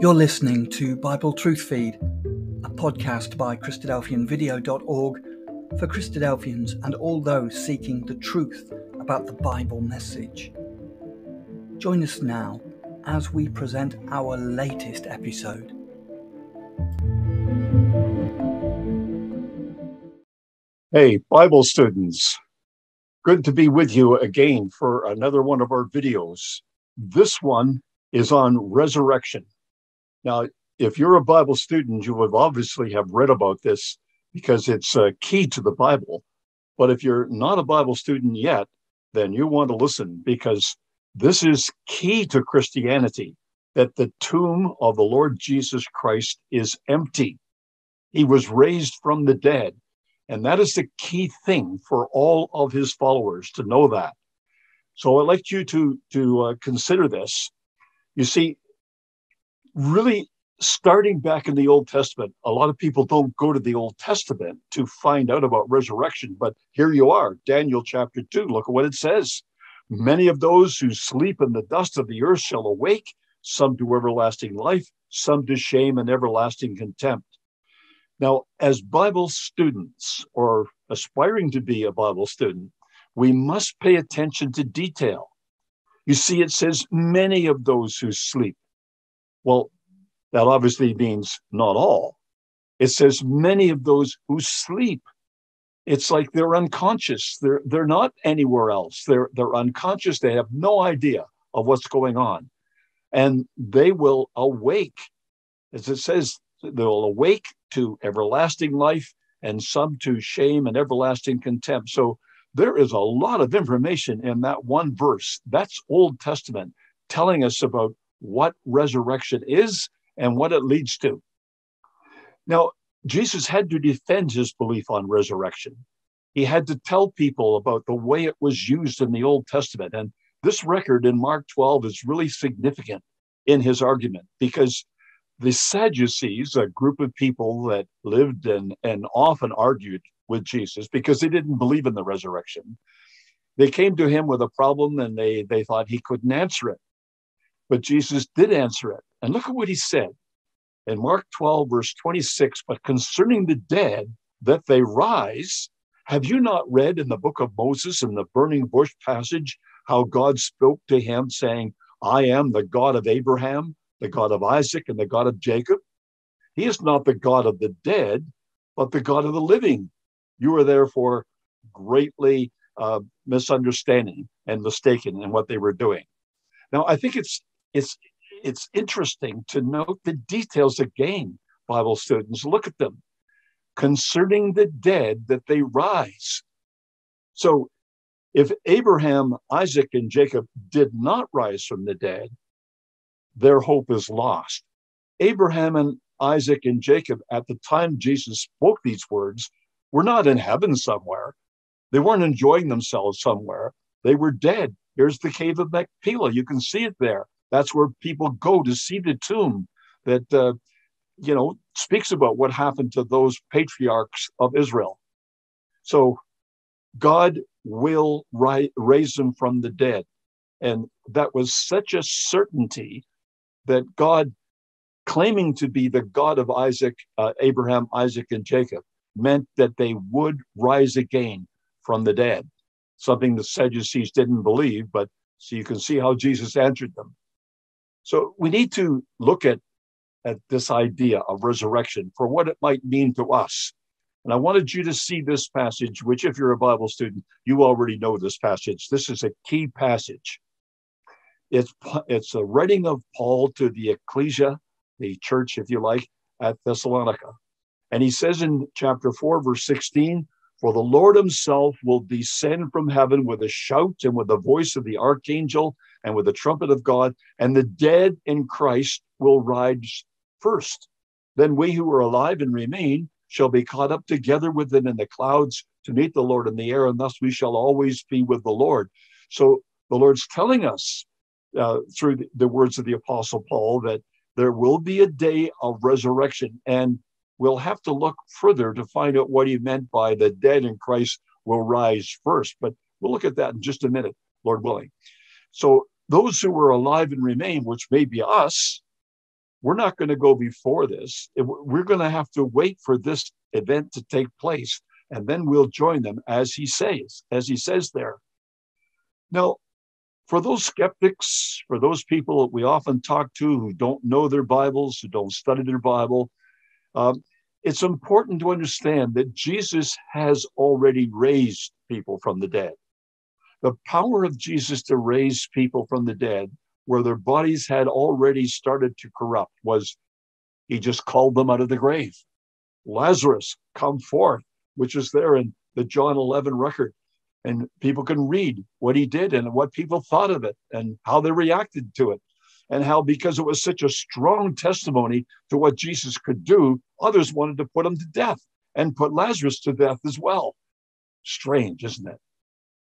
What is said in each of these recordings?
You're listening to Bible Truth Feed, a podcast by Christadelphianvideo.org for Christadelphians and all those seeking the truth about the Bible message. Join us now as we present our latest episode. Hey, Bible students. Good to be with you again for another one of our videos. This one is on resurrection. Now, if you're a Bible student, you would obviously have read about this because it's a key to the Bible. But if you're not a Bible student yet, then you want to listen because this is key to Christianity that the tomb of the Lord Jesus Christ is empty. He was raised from the dead. And that is the key thing for all of his followers to know that. So I'd like you to, to uh, consider this. You see, really starting back in the Old Testament, a lot of people don't go to the Old Testament to find out about resurrection, but here you are, Daniel chapter 2. Look at what it says. Many of those who sleep in the dust of the earth shall awake, some to everlasting life, some to shame and everlasting contempt. Now, as Bible students or aspiring to be a Bible student, we must pay attention to detail. You see, it says many of those who sleep. Well, that obviously means not all. It says many of those who sleep. It's like they're unconscious. They're they're not anywhere else. They're they're unconscious. They have no idea of what's going on. And they will awake. As it says, they'll awake to everlasting life and some to shame and everlasting contempt. So there is a lot of information in that one verse. That's Old Testament telling us about what resurrection is and what it leads to. Now, Jesus had to defend his belief on resurrection. He had to tell people about the way it was used in the Old Testament. And this record in Mark 12 is really significant in his argument because the Sadducees, a group of people that lived and, and often argued with Jesus because they didn't believe in the resurrection, they came to him with a problem and they, they thought he couldn't answer it. But Jesus did answer it. And look at what he said in Mark 12, verse 26 But concerning the dead, that they rise, have you not read in the book of Moses in the burning bush passage how God spoke to him, saying, I am the God of Abraham, the God of Isaac, and the God of Jacob? He is not the God of the dead, but the God of the living. You are therefore greatly uh, misunderstanding and mistaken in what they were doing. Now, I think it's it's it's interesting to note the details again, Bible students. Look at them. Concerning the dead, that they rise. So if Abraham, Isaac, and Jacob did not rise from the dead, their hope is lost. Abraham and Isaac and Jacob, at the time Jesus spoke these words, were not in heaven somewhere. They weren't enjoying themselves somewhere. They were dead. Here's the cave of Machpelah. You can see it there. That's where people go to see the tomb that, uh, you know, speaks about what happened to those patriarchs of Israel. So God will ri- raise them from the dead. And that was such a certainty that God, claiming to be the God of Isaac, uh, Abraham, Isaac, and Jacob, meant that they would rise again from the dead. Something the Sadducees didn't believe, but so you can see how Jesus answered them. So we need to look at, at this idea of resurrection for what it might mean to us. And I wanted you to see this passage, which, if you're a Bible student, you already know this passage. This is a key passage. It's, it's a writing of Paul to the ecclesia, the church, if you like, at Thessalonica. And he says in chapter 4, verse 16, For the Lord himself will descend from heaven with a shout and with the voice of the archangel and with the trumpet of God, and the dead in Christ will rise first. Then we who are alive and remain shall be caught up together with them in the clouds to meet the Lord in the air, and thus we shall always be with the Lord. So the Lord's telling us uh, through the, the words of the Apostle Paul that there will be a day of resurrection, and we'll have to look further to find out what he meant by the dead in Christ will rise first. But we'll look at that in just a minute, Lord willing. So those who were alive and remain, which may be us, we're not going to go before this. We're going to have to wait for this event to take place, and then we'll join them as he says, as he says there. Now, for those skeptics, for those people that we often talk to who don't know their Bibles, who don't study their Bible, um, it's important to understand that Jesus has already raised people from the dead. The power of Jesus to raise people from the dead, where their bodies had already started to corrupt, was he just called them out of the grave. Lazarus, come forth, which is there in the John 11 record. And people can read what he did and what people thought of it and how they reacted to it. And how because it was such a strong testimony to what jesus could do others wanted to put him to death and put lazarus to death as well. Strange isn't it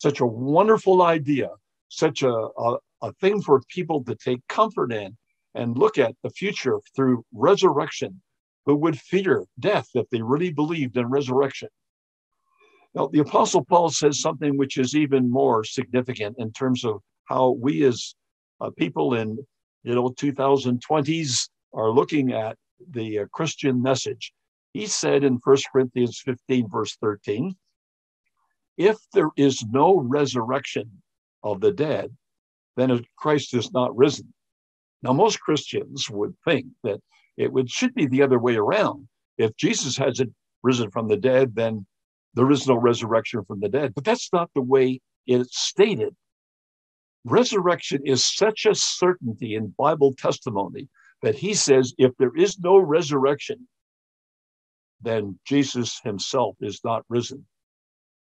such a wonderful idea such a, a, a thing for people to take comfort in and look at the future through resurrection who would fear death if they really believed in resurrection now, the Apostle Paul says something which is even more significant in terms of how we as uh, people in you know 2020s are looking at the uh, Christian message. He said in 1 Corinthians 15, verse 13, if there is no resurrection of the dead, then Christ is not risen. Now, most Christians would think that it would should be the other way around. If Jesus hasn't risen from the dead, then there is no resurrection from the dead. But that's not the way it's stated. Resurrection is such a certainty in Bible testimony that he says if there is no resurrection, then Jesus himself is not risen.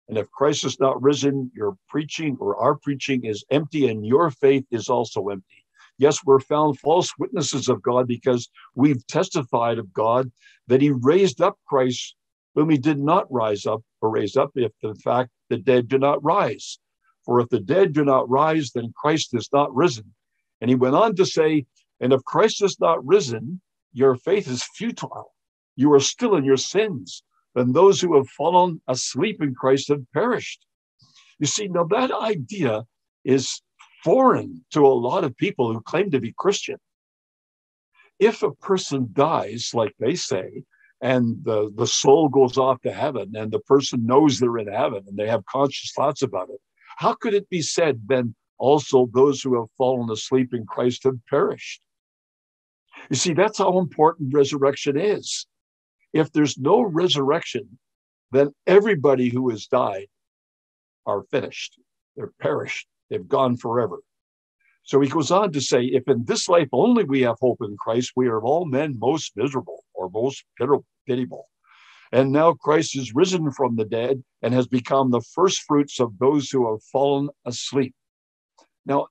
And if Christ is not risen, your preaching or our preaching is empty and your faith is also empty. Yes, we're found false witnesses of God because we've testified of God that he raised up Christ whom he did not rise up or raise up, if in fact the dead do not rise. For if the dead do not rise, then Christ is not risen. And he went on to say, and if Christ is not risen, your faith is futile. You are still in your sins. And those who have fallen asleep in Christ have perished. You see, now that idea is foreign to a lot of people who claim to be Christian. If a person dies, like they say, and the, the soul goes off to heaven and the person knows they're in heaven and they have conscious thoughts about it. How could it be said then also those who have fallen asleep in Christ have perished? You see, that's how important resurrection is. If there's no resurrection, then everybody who has died are finished. They're perished. They've gone forever. So he goes on to say, if in this life only we have hope in Christ, we are of all men most miserable or most pitiable. And now Christ is risen from the dead and has become the first fruits of those who have fallen asleep. Now,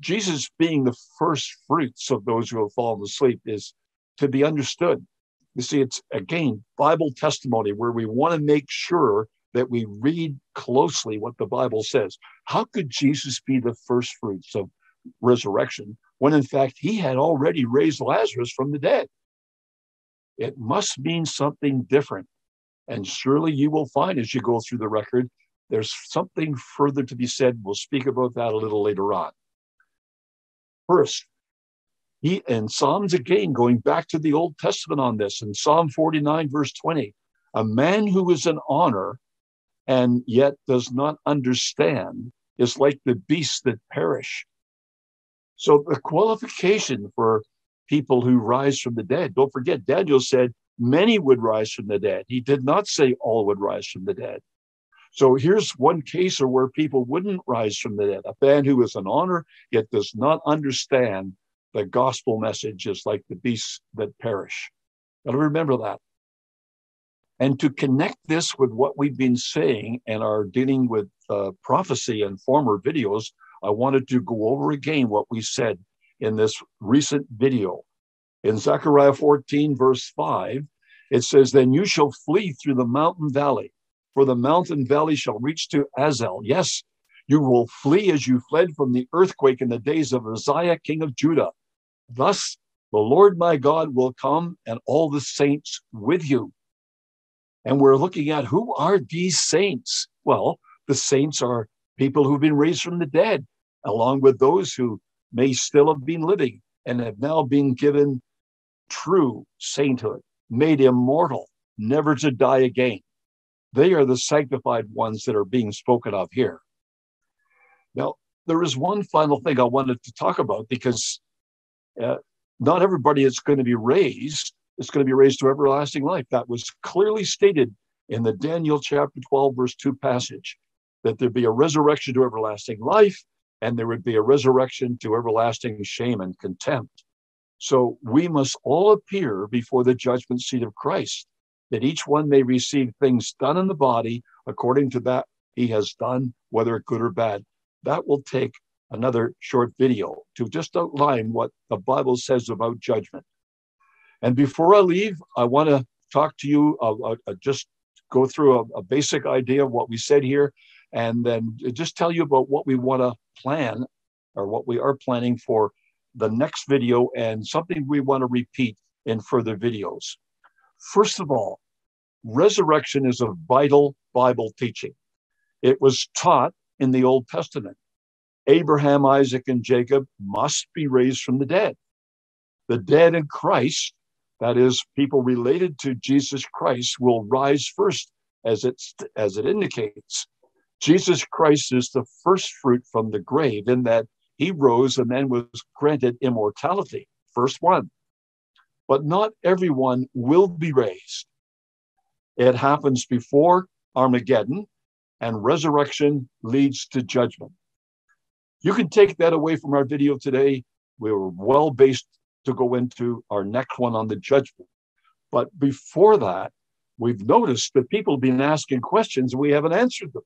Jesus being the first fruits of those who have fallen asleep is to be understood. You see, it's again Bible testimony where we want to make sure that we read closely what the Bible says. How could Jesus be the first fruits of resurrection when in fact he had already raised Lazarus from the dead. It must mean something different. And surely you will find as you go through the record, there's something further to be said. We'll speak about that a little later on. First, he in Psalms again, going back to the Old Testament on this, in Psalm 49, verse 20, a man who is in honor and yet does not understand is like the beasts that perish. So the qualification for people who rise from the dead, don't forget, Daniel said many would rise from the dead. He did not say all would rise from the dead. So here's one case where people wouldn't rise from the dead. A man who is an honor yet does not understand the gospel message is like the beasts that perish. Got to remember that. And to connect this with what we've been saying and are dealing with uh, prophecy in former videos, I wanted to go over again what we said in this recent video. In Zechariah 14, verse 5, it says, Then you shall flee through the mountain valley, for the mountain valley shall reach to Azel. Yes, you will flee as you fled from the earthquake in the days of Uzziah, king of Judah. Thus the Lord my God will come and all the saints with you. And we're looking at who are these saints? Well, the saints are people who've been raised from the dead along with those who may still have been living and have now been given true sainthood, made immortal, never to die again. They are the sanctified ones that are being spoken of here. Now, there is one final thing I wanted to talk about because uh, not everybody is going to be raised is going to be raised to everlasting life. That was clearly stated in the Daniel chapter 12, verse 2 passage that there'd be a resurrection to everlasting life and there would be a resurrection to everlasting shame and contempt. So we must all appear before the judgment seat of Christ, that each one may receive things done in the body according to that he has done, whether good or bad. That will take another short video to just outline what the Bible says about judgment. And before I leave, I want to talk to you, uh, uh, uh, just go through a, a, basic idea of what we said here, and then just tell you about what we want to plan or what we are planning for the next video and something we want to repeat in further videos. First of all, resurrection is a vital Bible teaching. It was taught in the Old Testament. Abraham, Isaac, and Jacob must be raised from the dead. The dead in Christ, that is, people related to Jesus Christ, will rise first, as, it's, as it indicates. Jesus Christ is the first fruit from the grave, in that he rose and then was granted immortality, first one. But not everyone will be raised. It happens before Armageddon, and resurrection leads to judgment. You can take that away from our video today. We were well based to go into our next one on the judgment. But before that, we've noticed that people have been asking questions and we haven't answered them.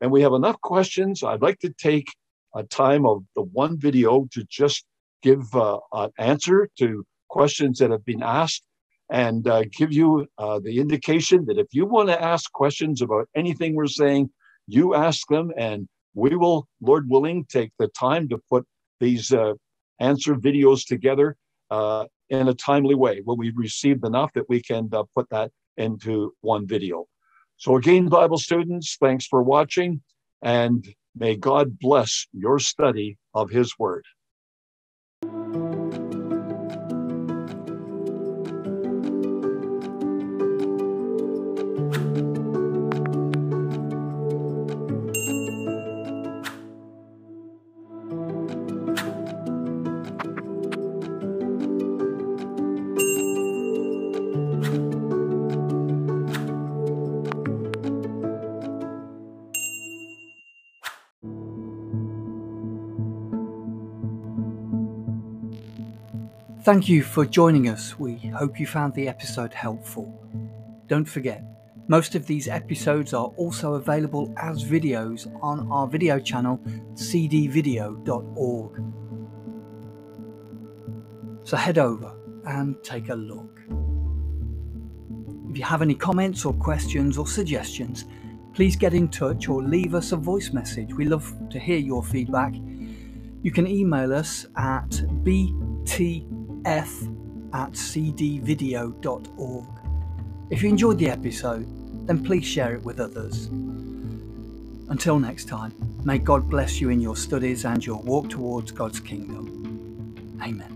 And we have enough questions. I'd like to take a time of the one video to just give uh, an answer to questions that have been asked and uh, give you uh, the indication that if you want to ask questions about anything we're saying, you ask them and we will, Lord willing, take the time to put these uh, answer videos together uh, in a timely way when we've received enough that we can uh, put that into one video. So, again, Bible students, thanks for watching, and may God bless your study of His Word. Thank you for joining us. We hope you found the episode helpful. Don't forget, most of these episodes are also available as videos on our video channel, cdvideo.org. So head over and take a look. If you have any comments or questions or suggestions, please get in touch or leave us a voice message. We love to hear your feedback. You can email us at bt f at cdvideo.org. If you enjoyed the episode, then please share it with others. Until next time, may God bless you in your studies and your walk towards God's kingdom. Amen.